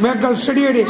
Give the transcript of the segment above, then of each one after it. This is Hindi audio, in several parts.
मैं गल स्टडी अड़ी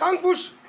Tongue.